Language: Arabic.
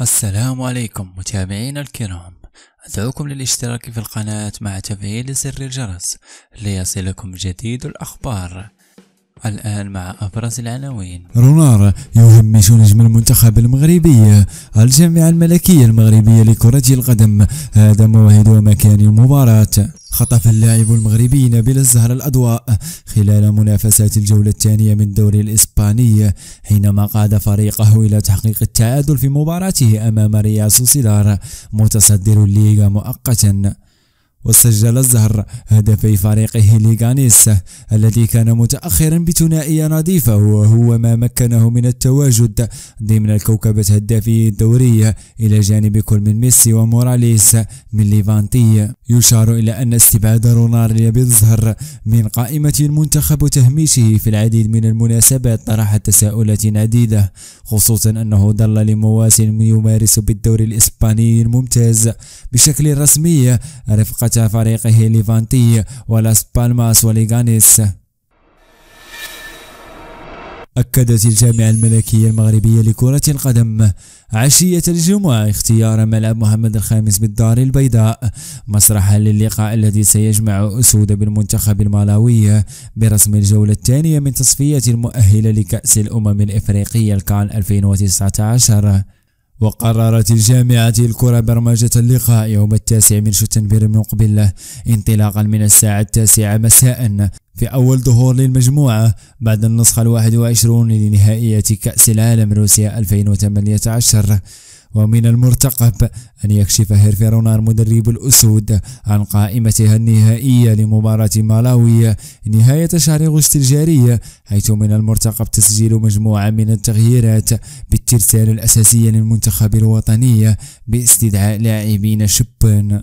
السلام عليكم متابعينا الكرام. أدعوكم للاشتراك في القناة مع تفعيل زر الجرس ليصلكم جديد الأخبار. الآن مع أبرز العناوين. رونار يهمش نجم المنتخب المغربي الجامعة الملكية المغربية لكرة القدم. هذا موعد ومكان المباراة. خطف اللاعب المغربي نبيل الزهر الأضواء خلال منافسات الجولة الثانية من الدوري الإسباني حينما قاد فريقه إلى تحقيق التعادل في مباراته أمام ريال سوسيدار متصدر الليغا مؤقتا. وسجل الزهر هدفي فريقه ليغانيس الذي كان متأخرا بثنائية نظيفة وهو ما مكنه من التواجد ضمن الكوكبة هدافي الدوري إلى جانب كل من ميسي وموراليس من ليفانتي. يشار إلى أن استبعاد رونالدو بالزهر من قائمة المنتخب وتهميشه في العديد من المناسبات طرح تساؤلات عديدة خصوصا أنه ظل لمواسم يمارس بالدوري الإسباني الممتاز بشكل رسمي رفقة فريقه ليفانتي ولاس بالماس وليغانيس. أكدت الجامعة الملكية المغربية لكرة القدم عشية الجمعة اختيار ملعب محمد الخامس بالدار البيضاء مسرحا للقاء الذي سيجمع أسود بالمنتخب المالاوي برسم الجولة الثانية من تصفية المؤهلة لكأس الأمم الإفريقية الكان 2019 وقررت الجامعة الكرة برمجة اللقاء يوم التاسع من شتنبر المقبل انطلاقا من الساعة التاسعة مساء في أول ظهور للمجموعة بعد النسخة الواحد وعشرون لنهائية كأس العالم روسيا 2018 ومن المرتقب أن يكشف هيرفي رونار مدرب الأسود عن قائمتها النهائية لمباراة مالاوي نهاية شهر أغسطس الجاري حيث من المرتقب تسجيل مجموعة من التغييرات بالترسال الأساسية للمنتخب الوطني باستدعاء لاعبين شبان.